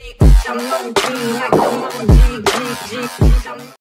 I'm not G, I'm on